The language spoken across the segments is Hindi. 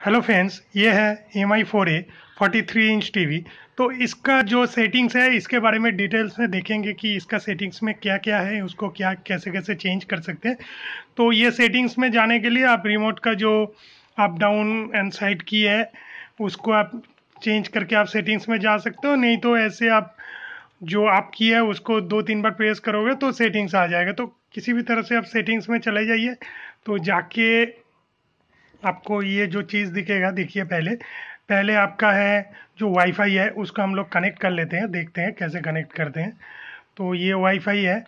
हेलो फ्रेंड्स, ये है M I four A forty three inch TV तो इसका जो सेटिंग्स है, इसके बारे में डिटेल्स में देखेंगे कि इसका सेटिंग्स में क्या क्या है, उसको क्या कैसे कैसे चेंज कर सकते हैं। तो ये सेटिंग्स में जाने के लिए आप रिमोट का जो अप डाउन एंड साइड की है, उसको आप चेंज करके आप सेटिंग्स में जा सकते हो। नहीं तो ऐसे आप जो आप की है, उसको दो तीन बार प्रेस करोगे तो सेटिंग्स आ जाएगा। तो किसी भी तरह से आप सेटिंग्स में चले जाइए। तो जाके आपको ये जो चीज़ दिखेगा, देखिए पहले पहले आपका है, जो वाईफाई है, उसको हम लोग कनेक्ट कर लेते हैं, देखते हैं कैसे कनेक्ट करते हैं। तो ये वाईफाई है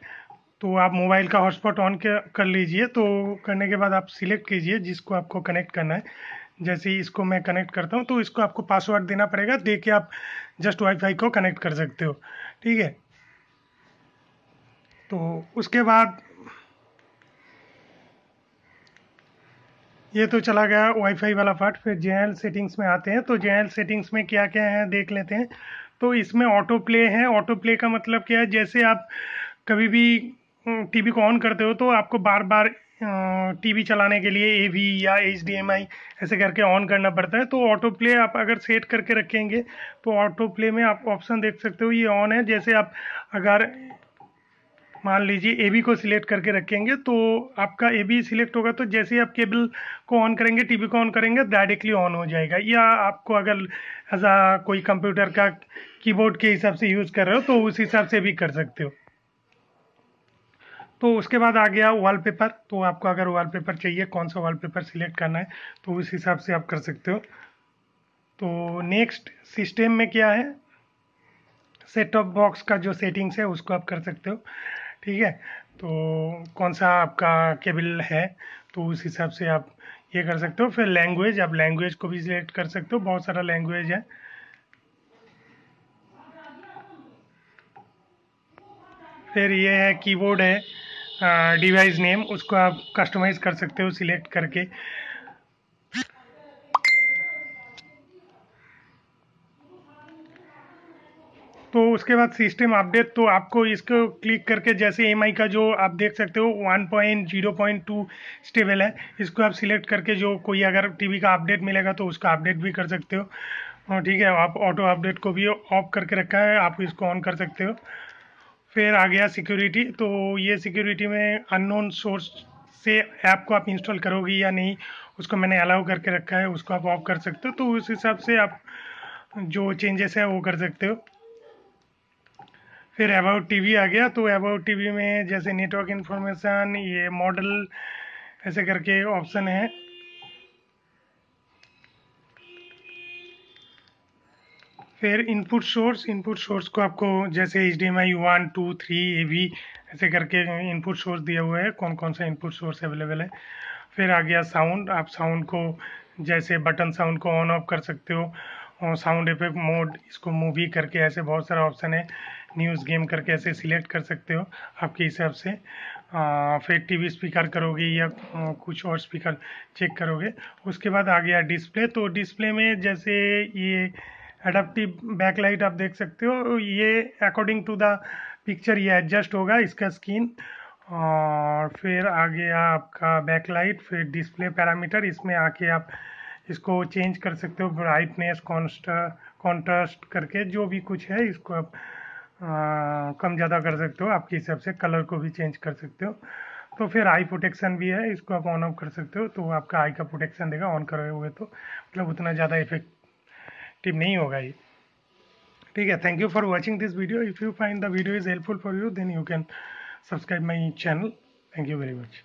तो आप मोबाइल का हॉटस्पॉट ऑन कर लीजिए तो करने के बाद आप सिलेक्ट कीजिए जिसको आपको कनेक्ट करना है। जैसे ही इसको मैं कनेक्ट करता हूँ तो इसको आपको पासवर्ड देना पड़ेगा दे के आप जस्ट वाईफाई को कनेक्ट कर सकते हो, ठीक है? तो उसके बाद ये तो चला गया वाईफाई वाला पार्ट, फिर जे सेटिंग्स में आते हैं। तो जे सेटिंग्स में क्या क्या है, देख लेते हैं। तो इसमें ऑटो प्ले है। ऑटो प्ले का मतलब क्या है, जैसे आप कभी भी टीवी को ऑन करते हो तो आपको बार बार टीवी चलाने के लिए ए वी या एच डी एम आई ऐसे करके ऑन करना पड़ता है। तो ऑटो प्ले आप अगर सेट करके रखेंगे तो ऑटो प्ले में आप ऑप्शन देख सकते हो, ये ऑन है। जैसे आप अगर मान लीजिए ए बी को सिलेक्ट करके रखेंगे तो आपका ए बी सिलेक्ट होगा तो जैसे ही आप केबल को ऑन करेंगे टीवी को ऑन करेंगे डायरेक्टली ऑन हो जाएगा। या आपको अगर ऐसा कोई कंप्यूटर का कीबोर्ड के हिसाब से यूज़ कर रहे हो तो उस हिसाब से भी कर सकते हो। तो उसके बाद आ गया वॉलपेपर तो आपको अगर वॉलपेपर चाहिए, कौन सा वॉलपेपर सिलेक्ट करना है तो उस हिसाब से आप कर सकते हो। तो नेक्स्ट सिस्टम में क्या है? सेट टॉप बॉक्स का जो सेटिंग्स है, उसको आप कर सकते हो। ठीक है? तो कौन सा आपका केबल है? तो उस हिसाब से आप ये कर सकते हो। फिर लैंग्वेज आप लैंग्वेज को भी सिलेक्ट कर सकते हो। बहुत सारा लैंग्वेज है। फिर ये है कीबोर्ड है डिवाइस नेम उसको आप कस्टमाइज़ कर सकते हो सिलेक्ट करके। तो उसके बाद सिस्टम अपडेट तो आपको इसको क्लिक करके जैसे एम का जो आप देख सकते हो 1.0.2 स्टेबल है। इसको आप सिलेक्ट करके जो कोई अगर टीवी का अपडेट मिलेगा तो उसका अपडेट भी कर सकते हो। ठीक है, आप ऑटो अपडेट को भी ऑफ़ करके रखा है, आप इसको ऑन कर सकते हो। फिर आ गया सिक्योरिटी तो ये सिक्योरिटी में अननोन सोर्स से ऐप को आप इंस्टॉल करोगे या नहीं, उसको मैंने अलाउ करके रखा है, उसको आप ऑफ़ कर सकते हो। तो उस हिसाब से आप जो चेंजेस है वो कर सकते हो। फिर अबाउट टीवी आ गया। तो अबाउट टीवी में जैसे नेटवर्क इन्फॉर्मेशन ये मॉडल ऐसे करके ऑप्शन है। फिर इनपुट सोर्स इनपुट सोर्स को आपको जैसे H D M I one two three A V ऐसे करके इनपुट सोर्स दिया हुआ है। कौन कौन सा इनपुट सोर्स अवेलेबल है? फिर आ गया साउंड आप साउंड को जैसे बटन साउंड को ऑन ऑफ़ कर सकते हो। साउंड इफ़ेक्ट मोड इसको मूवी करके ऐसे बहुत सारा ऑप्शन है। न्यूज़ गेम करके ऐसे सिलेक्ट कर सकते हो, आपके हिसाब से। फिर टीवी स्पीकर करोगे या कुछ और स्पीकर चेक करोगे। उसके बाद आ गया डिस्प्ले तो डिस्प्ले में जैसे ये एडप्टिव बैकलाइट आप देख सकते हो, ये अकॉर्डिंग टू द पिक्चर ये एडजस्ट होगा इसका स्क्रीन और फिर आ गया आपका बैकलाइट फिर डिस्प्ले पैरामीटर इसमें आके आप इसको चेंज कर सकते हो ब्राइटनेस कॉन्स्ट कॉन्ट्रास्ट करके जो भी कुछ है, इसको आप कम ज़्यादा कर सकते हो, आपके हिसाब से कलर को भी चेंज कर सकते हो। तो फिर आई प्रोटेक्शन भी है, इसको आप ऑन ऑफ़ कर सकते हो तो आपका आई का प्रोटेक्शन देगा ऑन करे हुए तो। मतलब उतना ज़्यादा इफ़ेक्टिव नहीं होगा ये। ठीक है thank you for watching this video if you find the video is helpful for you then you can subscribe my channel thank you very much